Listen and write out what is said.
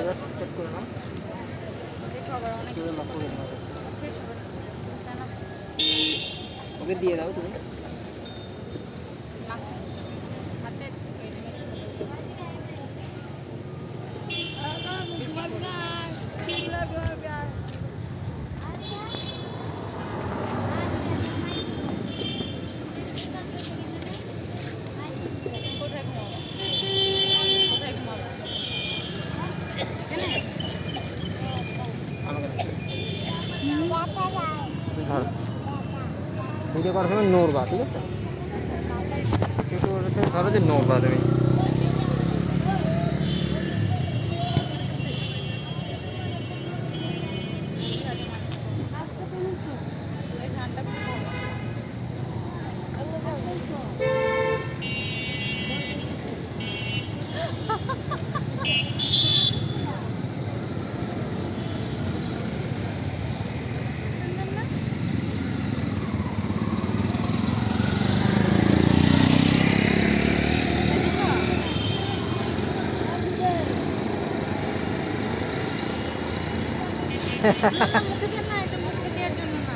সোজা চেক করে নাও। আবার অনেক সোজা করে নাও শেষ না ওকে দিয়ে দাও তুমি। হাতে ভিডিও করার সময় নড়বা ঠিক আছে? ধরো যে নড়বা তুমি। না এটা মুখে দেওয়ার জন্য না।